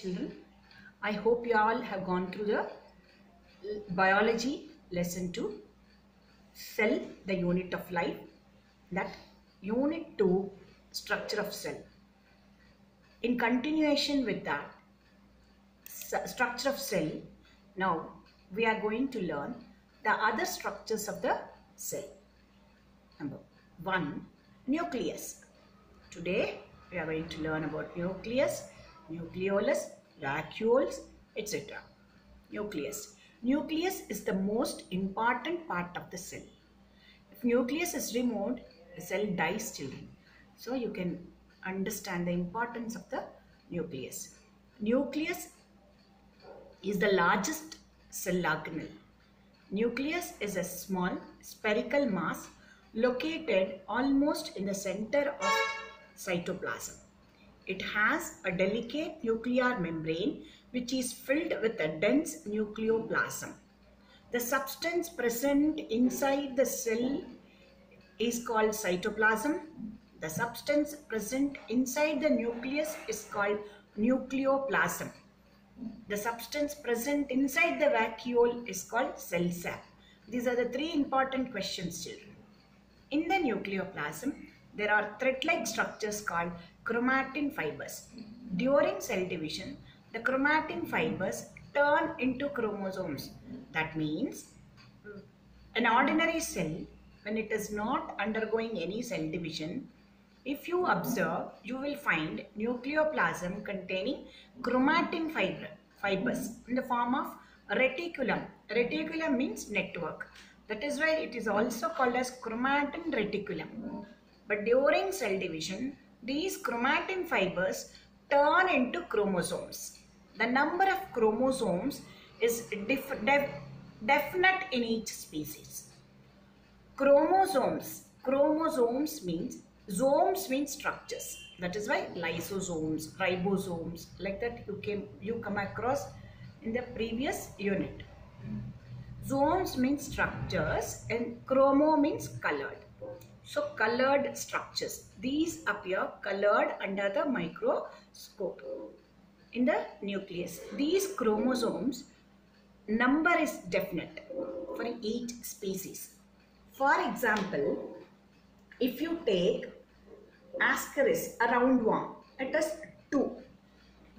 Children, I hope you all have gone through the biology lesson 2 cell the unit of life. That unit 2 structure of cell. In continuation with that structure of cell now we are going to learn the other structures of the cell. Number 1 nucleus. Today we are going to learn about nucleus nucleolus vacuoles etc nucleus. Nucleus is the most important part of the cell. If nucleus is removed the cell dies children. So you can understand the importance of the nucleus. Nucleus is the largest cell organelle. Nucleus is a small spherical mass located almost in the center of cytoplasm it has a delicate nuclear membrane which is filled with a dense nucleoplasm. The substance present inside the cell is called cytoplasm. The substance present inside the nucleus is called nucleoplasm. The substance present inside the vacuole is called cell sap. These are the three important questions children. In the nucleoplasm, there are thread-like structures called chromatin fibers. During cell division, the chromatin fibers turn into chromosomes. That means an ordinary cell, when it is not undergoing any cell division, if you observe, you will find nucleoplasm containing chromatin fiber, fibers in the form of reticulum. Reticulum means network. That is why it is also called as chromatin reticulum. But during cell division, these chromatin fibers turn into chromosomes. The number of chromosomes is def def definite in each species. Chromosomes. Chromosomes means, zomes means structures. That is why lysosomes, ribosomes, like that you came you come across in the previous unit. Zones means structures and chromo means colored. So colored structures. These appear colored under the microscope in the nucleus. These chromosomes number is definite for each species. For example, if you take ascaris, a one. it is 2.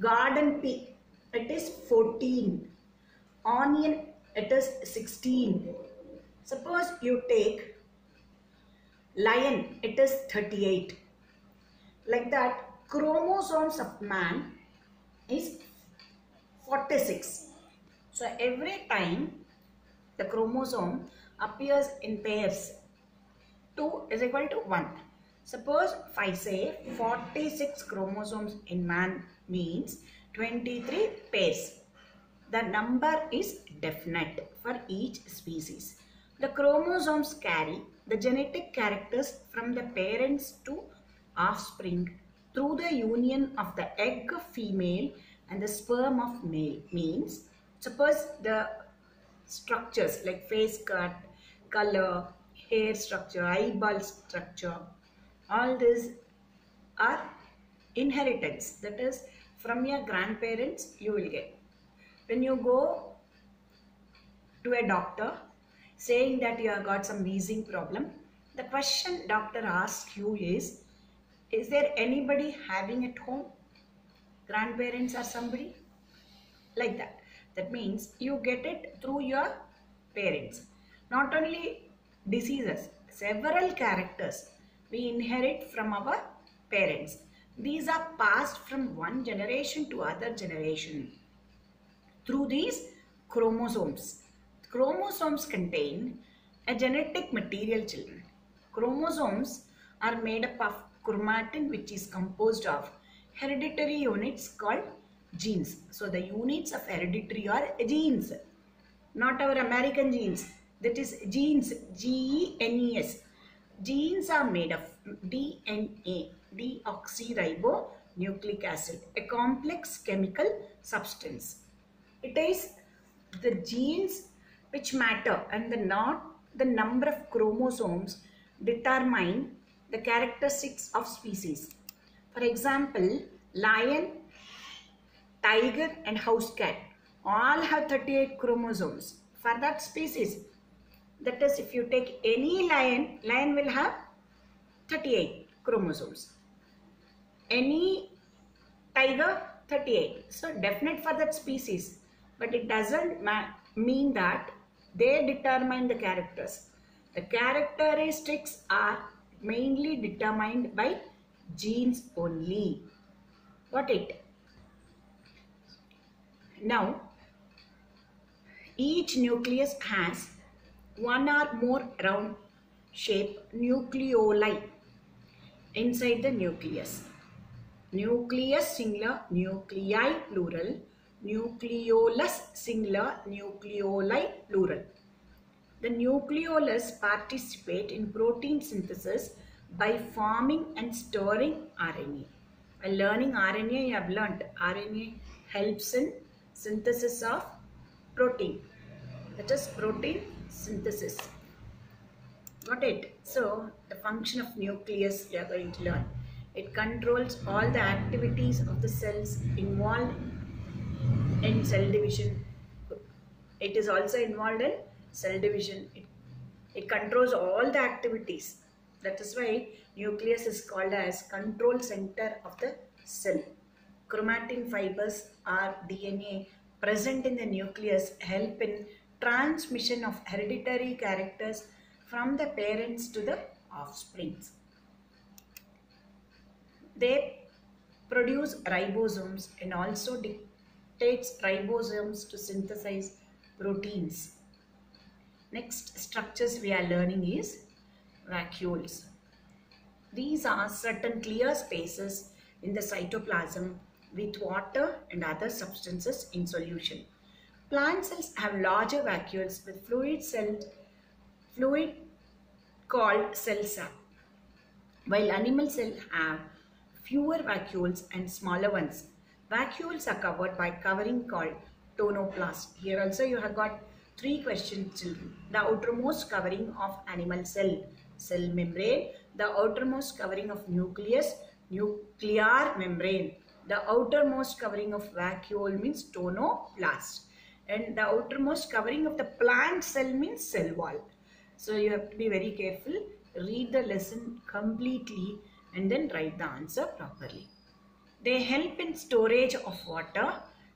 Garden pea, it is 14. Onion, it is 16. Suppose you take lion, it is 38. Like that, chromosomes of man is 46. So every time the chromosome appears in pairs, 2 is equal to 1. Suppose if I say 46 chromosomes in man means 23 pairs. The number is definite for each species. The chromosomes carry the genetic characters from the parents to offspring through the union of the egg of female and the sperm of male means suppose the structures like face cut, color, hair structure, eyeball structure all these are inheritance that is from your grandparents you will get. When you go to a doctor saying that you have got some wheezing problem, the question doctor asks you is, is there anybody having at home? Grandparents or somebody? Like that. That means you get it through your parents. Not only diseases, several characters we inherit from our parents. These are passed from one generation to other generation through these chromosomes. Chromosomes contain a genetic material children. Chromosomes are made up of chromatin which is composed of hereditary units called jeans. So the units of hereditary are genes, not our American genes. That is genes, G-E-N-E-S. Genes are made of DNA, deoxyribonucleic acid, a complex chemical substance. It is the genes which matter and the not the number of chromosomes determine the characteristics of species. For example, lion tiger and house cat all have 38 chromosomes for that species. That is, if you take any lion, lion will have 38 chromosomes. Any tiger, 38. So, definite for that species. But it doesn't mean that they determine the characters. The characteristics are mainly determined by genes only. Got it? Now, each nucleus has one or more round shape nucleoli inside the nucleus. Nucleus singular, nuclei plural, nucleolus singular, nucleoli plural. The nucleolus participate in protein synthesis by forming and storing RNA. While learning RNA, you have learnt RNA helps in synthesis of protein. That is protein synthesis. Got it? So, the function of nucleus you are going to learn. It controls all the activities of the cells involved in cell division. It is also involved in cell division. It, it controls all the activities. That is why nucleus is called as control center of the cell. Chromatin fibers or DNA present in the nucleus help in transmission of hereditary characters from the parents to the offsprings. They produce ribosomes and also dictates ribosomes to synthesize proteins. Next structures we are learning is vacuoles. These are certain clear spaces in the cytoplasm with water and other substances in solution. Plant cells have larger vacuoles with fluid cell fluid called cell sap, while animal cells have fewer vacuoles and smaller ones. Vacuoles are covered by covering called tonoplast. Here also you have got three questions children. The outermost covering of animal cell, cell membrane, the outermost covering of nucleus, nuclear membrane. The outermost covering of vacuole means tonoplast. And the outermost covering of the plant cell means cell wall. So you have to be very careful. Read the lesson completely and then write the answer properly. They help in storage of water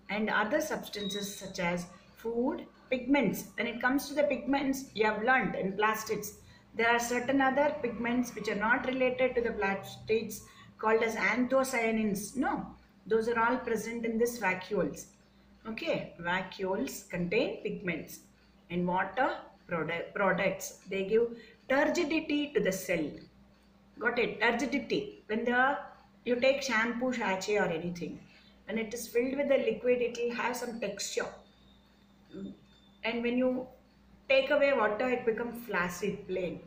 and other substances such as food, pigments. When it comes to the pigments, you have learned in plastids, there are certain other pigments which are not related to the plastids called as anthocyanins. No, those are all present in this vacuoles. Okay, vacuoles contain pigments and water product, products. They give turgidity to the cell. Got it? Turgidity. When the you take shampoo, sachet or anything, and it is filled with the liquid, it will have some texture. And when you take away water it becomes flaccid plain.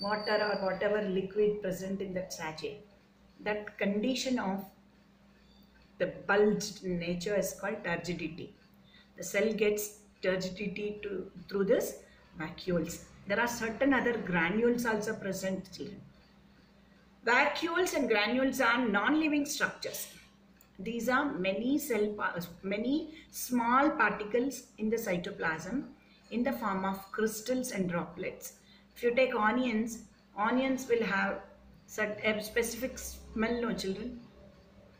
Water or whatever liquid present in that sachet. That condition of the bulged nature is called turgidity. The cell gets turgidity to, through this vacuoles. There are certain other granules also present children vacuoles and granules are non-living structures these are many cell many small particles in the cytoplasm in the form of crystals and droplets. If you take onions, onions will have a specific smell, no children.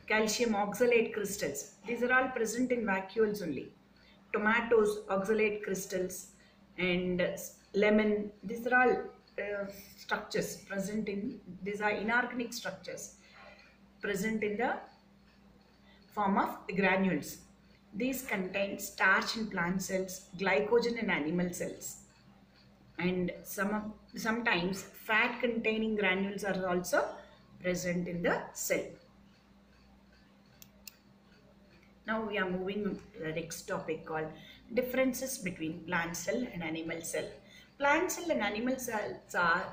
Calcium oxalate crystals. These are all present in vacuoles only. Tomatoes, oxalate crystals and lemon. These are all uh, structures present in, these are inorganic structures present in the form of granules. These contain starch in plant cells, glycogen in animal cells. And some sometimes fat containing granules are also present in the cell. Now we are moving to the next topic called differences between plant cell and animal cell. Plant cell and animal cells are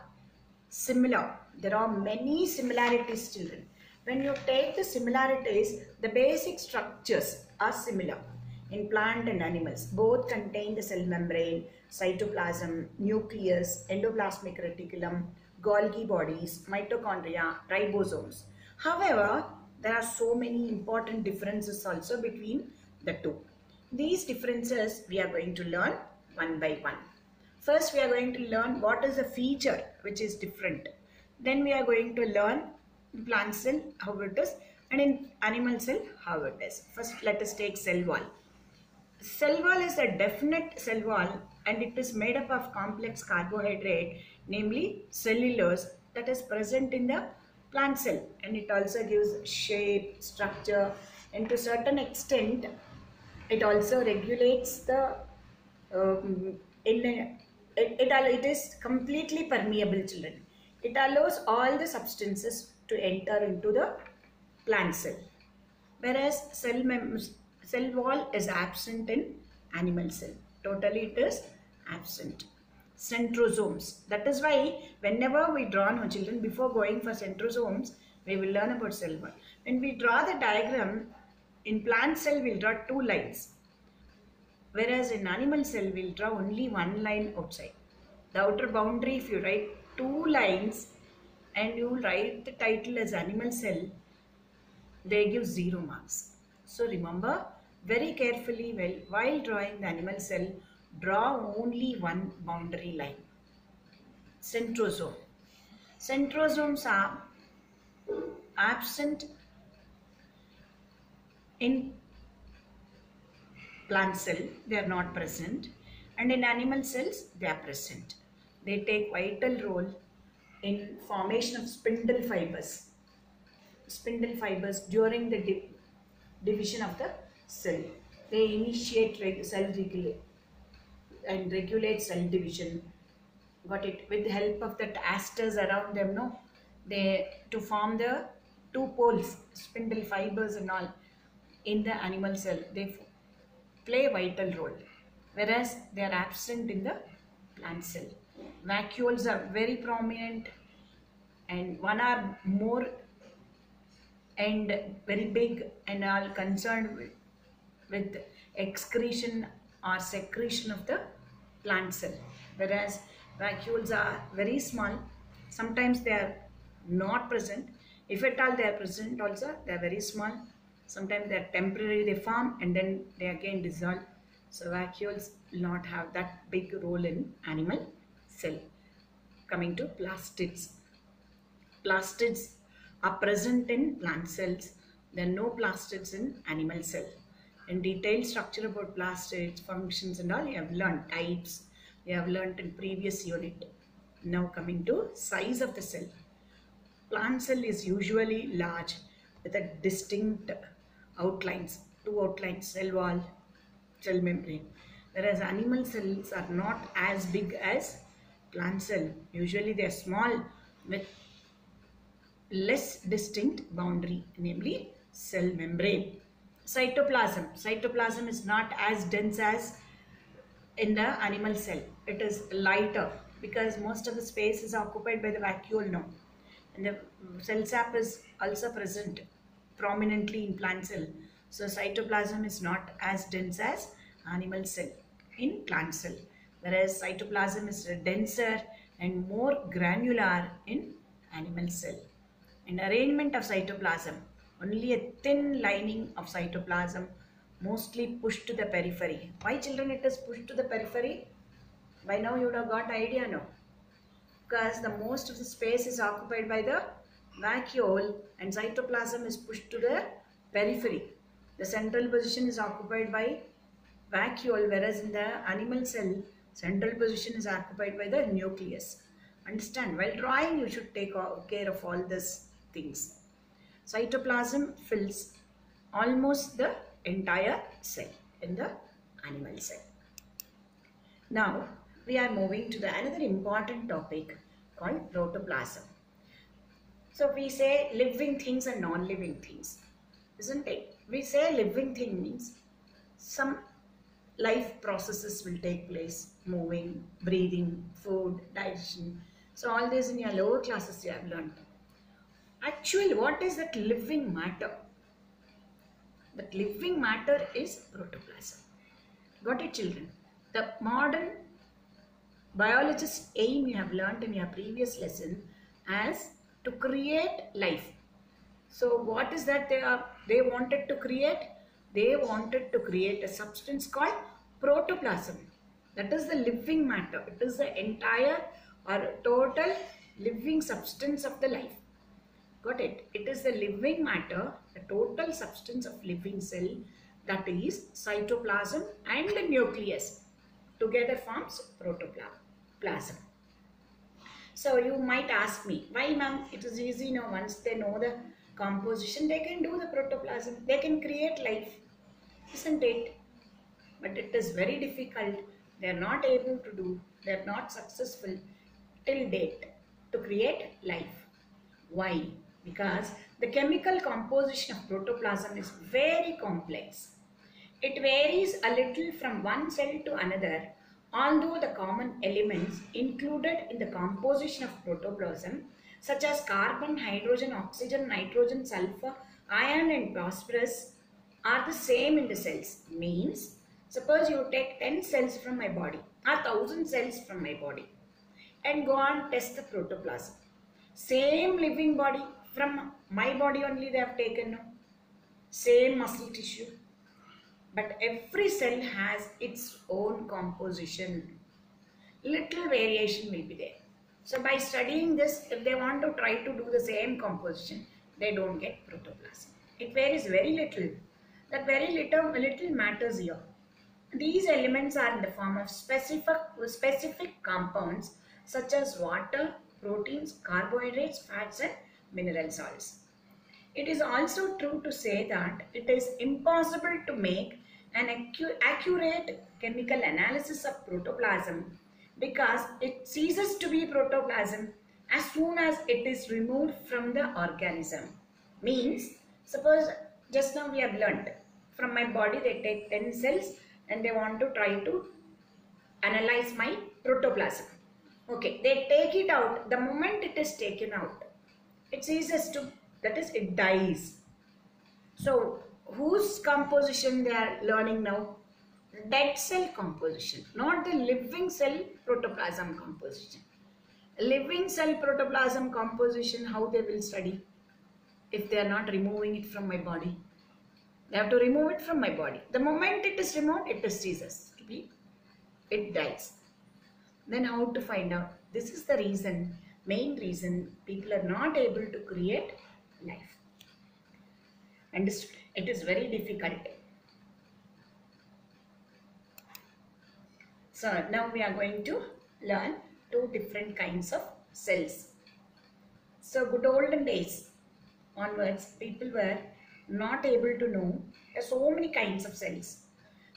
similar. There are many similarities children. When you take the similarities, the basic structures are similar in plant and animals. Both contain the cell membrane, cytoplasm, nucleus, endoplasmic reticulum, Golgi bodies, mitochondria, ribosomes. However, there are so many important differences also between the two. These differences we are going to learn one by one. First we are going to learn what is a feature which is different. Then we are going to learn plant cell how it is and in animal cell how it is. First let us take cell wall. Cell wall is a definite cell wall and it is made up of complex carbohydrate namely cellulose that is present in the plant cell and it also gives shape, structure and to certain extent it also regulates the um, in it, it, it is completely permeable children it allows all the substances to enter into the plant cell whereas cell cell wall is absent in animal cell totally it is absent centrosomes. That is why whenever we draw no children before going for centrosomes, we will learn about cell wall. When we draw the diagram, in plant cell we'll draw two lines. Whereas in animal cell we'll draw only one line outside. The outer boundary if you write two lines and you write the title as animal cell, they give zero marks. So remember very carefully well while drawing the animal cell draw only one boundary line. Centrosome. Centrosomes are absent in plant cell, they are not present and in animal cells they are present. They take vital role in formation of spindle fibers. Spindle fibers during the di division of the cell. They initiate cell regulation and regulate cell division. Got it? With the help of the asters around them, no? They to form the two poles, spindle fibers and all in the animal cell. They play vital role. Whereas they are absent in the plant cell. Vacuoles are very prominent and one are more and very big and are concerned with, with excretion or secretion of the plant cell whereas vacuoles are very small sometimes they are not present if at all they are present also they are very small sometimes they are temporary they form and then they again dissolve so vacuoles will not have that big role in animal cell coming to plastids plastids are present in plant cells there are no plastids in animal cell in detailed structure about plastids, functions and all you have learned types. You have learned in previous unit. Now coming to size of the cell. Plant cell is usually large with a distinct outlines, two outlines, cell wall, cell membrane. Whereas animal cells are not as big as plant cell. Usually they are small with less distinct boundary, namely cell membrane cytoplasm. Cytoplasm is not as dense as in the animal cell. It is lighter because most of the space is occupied by the vacuole now. And the cell sap is also present prominently in plant cell. So cytoplasm is not as dense as animal cell in plant cell. Whereas cytoplasm is denser and more granular in animal cell. And arrangement of cytoplasm only a thin lining of cytoplasm mostly pushed to the periphery. Why children it is pushed to the periphery? By now you would have got idea no? Because the most of the space is occupied by the vacuole and cytoplasm is pushed to the periphery. The central position is occupied by vacuole whereas in the animal cell central position is occupied by the nucleus. Understand? While drawing you should take care of all these things cytoplasm fills almost the entire cell in the animal cell. Now, we are moving to the another important topic called protoplasm. So, we say living things and non-living things, isn't it? We say living thing means some life processes will take place, moving, breathing, food, digestion. So, all this in your lower classes you have learned. Actually, what is that living matter? That living matter is protoplasm. Got it, children? The modern biologist aim you have learned in your previous lesson as to create life. So what is that they are they wanted to create? They wanted to create a substance called protoplasm. That is the living matter. It is the entire or total living substance of the life. Got it? It is the living matter, the total substance of living cell that is cytoplasm and the nucleus together forms protoplasm. So you might ask me, why ma'am? It is easy now once they know the composition, they can do the protoplasm. They can create life, isn't it? But it is very difficult. They are not able to do, they are not successful till date to create life. Why? Because the chemical composition of protoplasm is very complex. It varies a little from one cell to another although the common elements included in the composition of protoplasm such as carbon, hydrogen, oxygen, nitrogen, sulfur, iron and phosphorus are the same in the cells. Means, suppose you take 10 cells from my body or 1000 cells from my body and go on test the protoplasm. Same living body from my body only they have taken. No? Same muscle tissue, but every cell has its own composition. Little variation will be there. So by studying this if they want to try to do the same composition they don't get protoplasm. It varies very little. That very little little matters here. These elements are in the form of specific specific compounds such as water proteins carbohydrates fats and mineral salts it is also true to say that it is impossible to make an accurate chemical analysis of protoplasm because it ceases to be protoplasm as soon as it is removed from the organism. Means, suppose just now we have learnt from my body they take 10 cells and they want to try to analyze my protoplasm. Okay, they take it out. The moment it is taken out, it ceases to, that is it dies. So, whose composition they are learning now? Dead cell composition, not the living cell protoplasm composition. Living cell protoplasm composition, how they will study if they are not removing it from my body. They have to remove it from my body. The moment it is removed, it ceases to be, it dies. Then how to find out? This is the reason, main reason people are not able to create life. Understood? It is very difficult. So now we are going to learn two different kinds of cells. So good olden days onwards people were not able to know there are so many kinds of cells.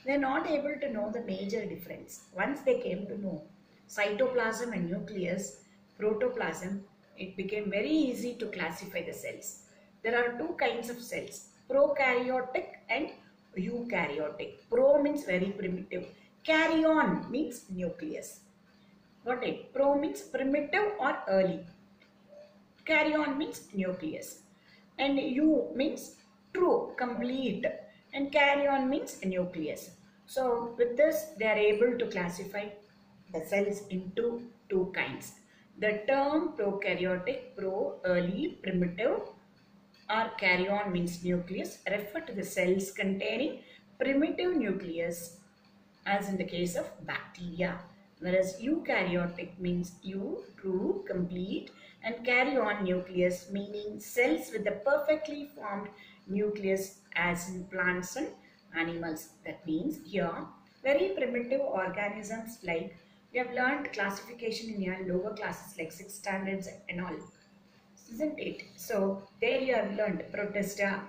They are not able to know the major difference. Once they came to know cytoplasm and nucleus, protoplasm, it became very easy to classify the cells. There are two kinds of cells prokaryotic and eukaryotic. Pro means very primitive. Karyon means nucleus. Got it? Pro means primitive or early. Karyon means nucleus. And Eu means true, complete. And karyon means nucleus. So with this they are able to classify the cells into two kinds. The term prokaryotic, pro, early, primitive or karyon means nucleus refer to the cells containing primitive nucleus as in the case of bacteria. Whereas eukaryotic means eu true complete and karyon nucleus meaning cells with a perfectly formed nucleus as in plants and animals. That means here very primitive organisms like we have learned classification in your lower classes like 6 standards and all isn't it? So there you have learned Protista,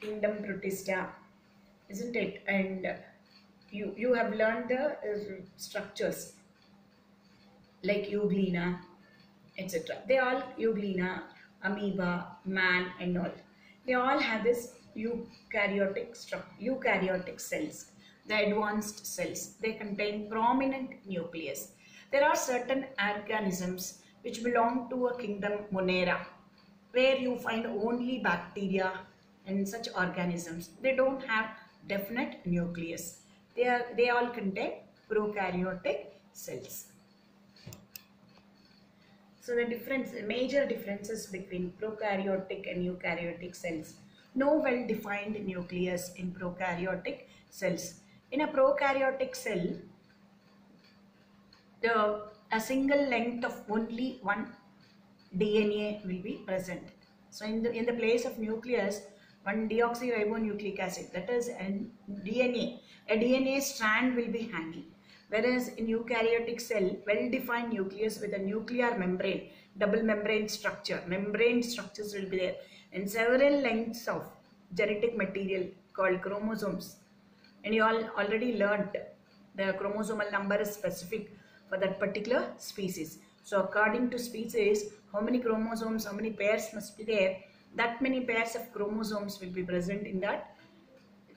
Kingdom Protista, isn't it? And you, you have learned the uh, structures like Euglena, etc. They all Euglena, amoeba, man and all. They all have this eukaryotic eukaryotic cells, the advanced cells. They contain prominent nucleus. There are certain organisms which belong to a kingdom Monera where you find only bacteria and such organisms. They don't have definite nucleus. They, are, they all contain prokaryotic cells. So the difference, major differences between prokaryotic and eukaryotic cells. No well-defined nucleus in prokaryotic cells. In a prokaryotic cell, the a single length of only one DNA will be present. So in the in the place of nucleus, one deoxyribonucleic acid, that is an DNA, a DNA strand will be hanging. Whereas in eukaryotic cell, well-defined nucleus with a nuclear membrane, double membrane structure, membrane structures will be there, and several lengths of genetic material called chromosomes. And you all already learnt the chromosomal number is specific for that particular species. So according to species, how many chromosomes, how many pairs must be there, that many pairs of chromosomes will be present in that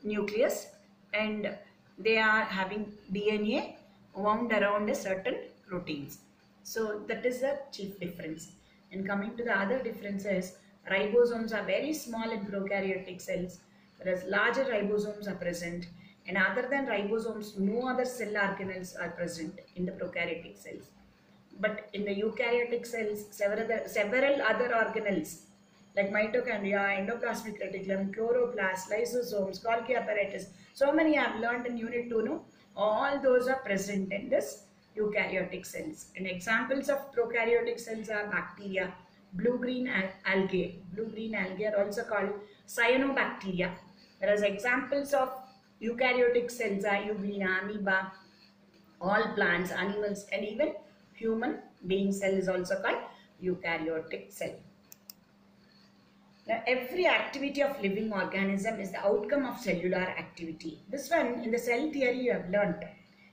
nucleus and they are having DNA wound around a certain proteins. So that is the chief difference. And coming to the other differences, ribosomes are very small in prokaryotic cells, whereas larger ribosomes are present. And other than ribosomes, no other cell organelles are present in the prokaryotic cells. But in the eukaryotic cells, several other, several other organelles like mitochondria, endoplasmic reticulum, chloroplast, lysosomes, Golgi apparatus, so many I have learned in unit 2, no? All those are present in this eukaryotic cells. And examples of prokaryotic cells are bacteria, blue-green al algae. Blue-green algae are also called cyanobacteria. Whereas examples of eukaryotic cells are euglena, amoeba, all plants, animals and even human being cell is also called eukaryotic cell. Now, every activity of living organism is the outcome of cellular activity. This one, in the cell theory, you have learnt.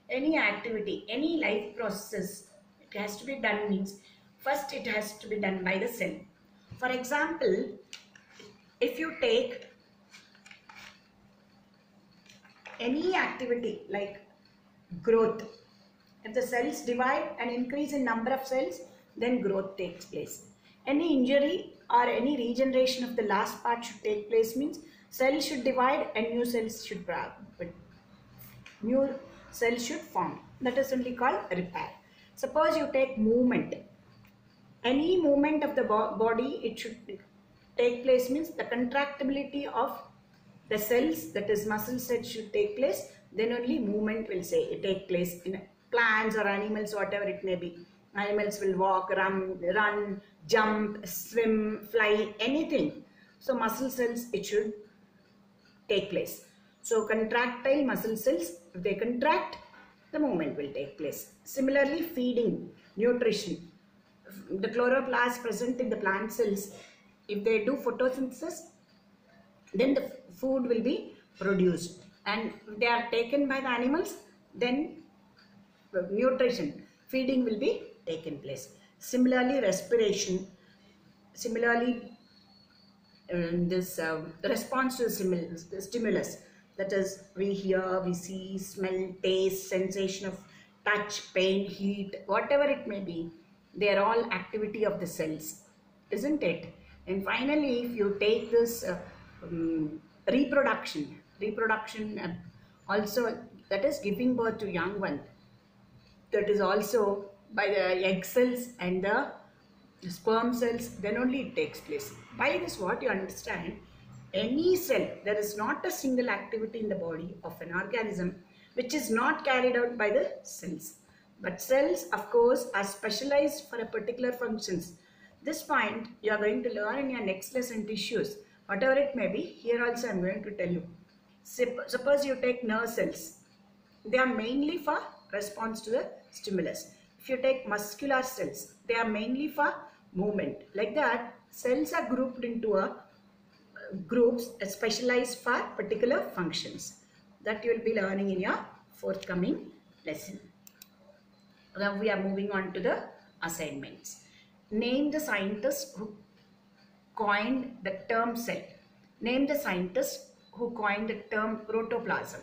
Any activity, any life process, it has to be done means, first it has to be done by the cell. For example, if you take any activity like growth, if the cells divide and increase in number of cells, then growth takes place. Any injury or any regeneration of the last part should take place means cells should divide and new cells should new cells should form. That is only called repair. Suppose you take movement. Any movement of the bo body, it should take place means the contractibility of the cells, that is muscle cells should take place. Then only movement will say it take place in plants or animals, whatever it may be. Animals will walk, run, run, jump, swim, fly, anything. So muscle cells, it should take place. So contractile muscle cells, if they contract, the movement will take place. Similarly, feeding, nutrition. The chloroplast present in the plant cells, if they do photosynthesis, then the food will be produced. And they are taken by the animals, then nutrition, feeding will be taken place. Similarly, respiration, similarly, um, this uh, response to stimulus, that is, we hear, we see, smell, taste, sensation of touch, pain, heat, whatever it may be, they are all activity of the cells, isn't it? And finally, if you take this uh, um, reproduction, reproduction uh, also, that is giving birth to young one, that is also by the egg cells and the sperm cells, then only it takes place. By this what you understand, any cell, there is not a single activity in the body of an organism which is not carried out by the cells. But cells, of course, are specialized for a particular functions. This point you are going to learn in your next lesson tissues. Whatever it may be, here also I am going to tell you. Suppose you take nerve cells. They are mainly for response to the stimulus. If you take muscular cells, they are mainly for movement. Like that, cells are grouped into a uh, groups specialized for particular functions. That you will be learning in your forthcoming lesson. Now we are moving on to the assignments. Name the scientist who coined the term cell. Name the scientist who coined the term protoplasm.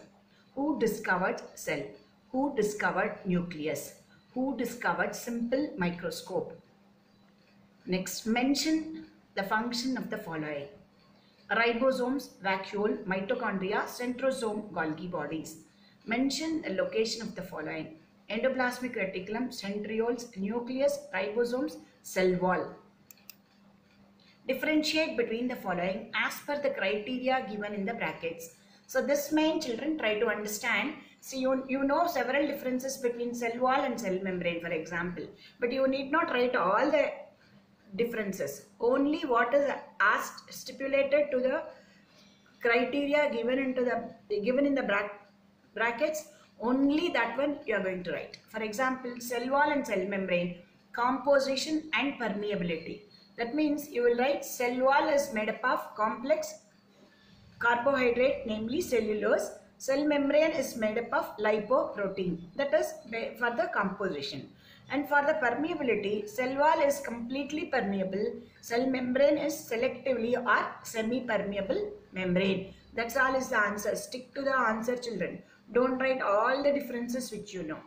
Who discovered cell? Who discovered nucleus? who discovered simple microscope. Next, mention the function of the following. Ribosomes, vacuole, mitochondria, centrosome, Golgi bodies. Mention the location of the following. Endoplasmic reticulum, centrioles, nucleus, ribosomes, cell wall. Differentiate between the following as per the criteria given in the brackets. So this main children try to understand. See you, you know several differences between cell wall and cell membrane for example. But you need not write all the differences. Only what is asked stipulated to the criteria given into the given in the bra brackets only that one you are going to write. For example, cell wall and cell membrane, composition and permeability. That means you will write cell wall is made up of complex carbohydrate namely cellulose. Cell membrane is made up of lipoprotein that is for the composition. And for the permeability, cell wall is completely permeable. Cell membrane is selectively or semi-permeable membrane. That's all is the answer. Stick to the answer children. Don't write all the differences which you know.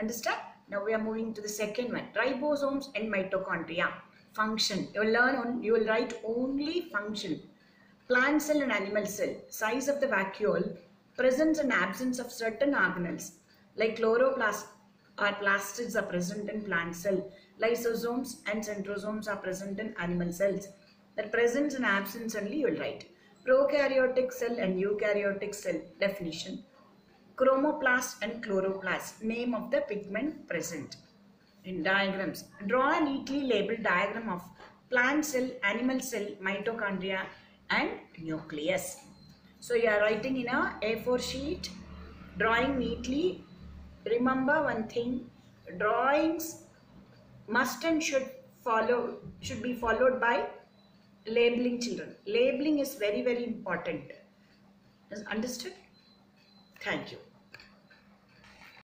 Understand? Now we are moving to the second one. Ribosomes and mitochondria. Function. You will learn on, you will write only function. Plant cell and animal cell. Size of the vacuole. Presence and absence of certain organelles like chloroplast or plastids are present in plant cell. Lysosomes and centrosomes are present in animal cells. The presence and absence only you will write. Prokaryotic cell and eukaryotic cell definition chromoplast and chloroplast, name of the pigment present. In diagrams, draw a neatly labeled diagram of plant cell, animal cell, mitochondria and nucleus. So you are writing in a A4 sheet, drawing neatly. Remember one thing, drawings must and should follow, should be followed by labeling children. Labeling is very, very important. Is Understood? Thank you.